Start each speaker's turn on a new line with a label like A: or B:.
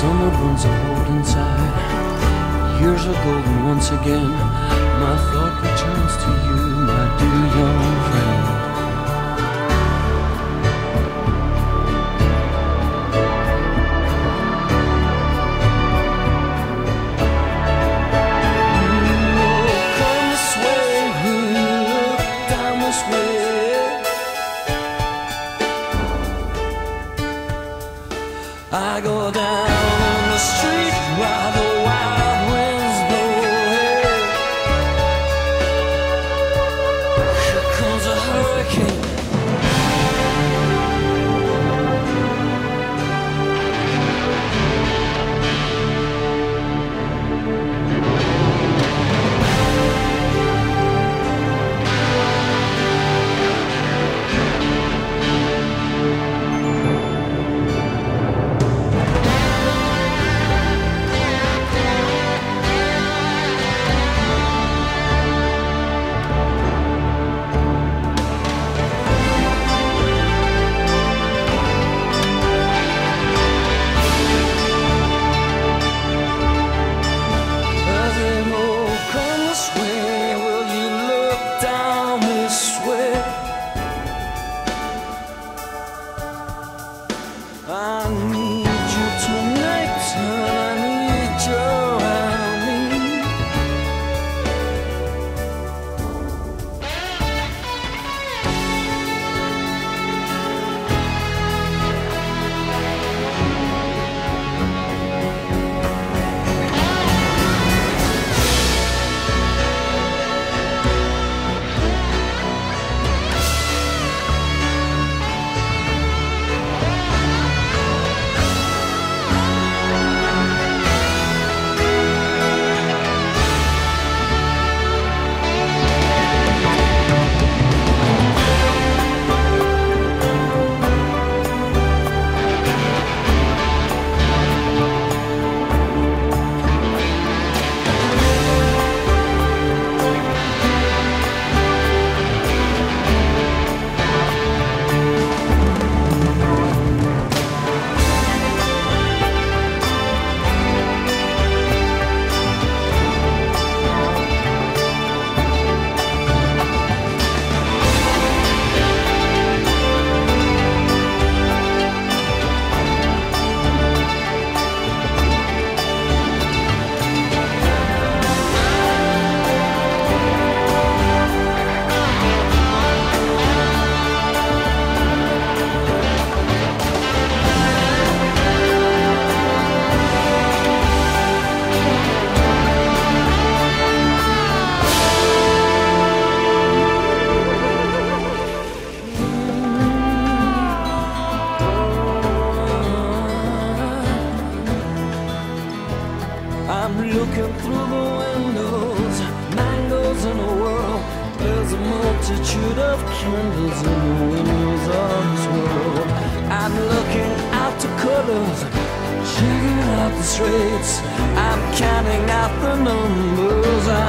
A: Some burns a I hold inside. Years are golden once again. My thought returns to you, my dear young friend. multitude of candles in the windows of this world. I'm looking out the colors, checking out the streets. I'm counting out the numbers.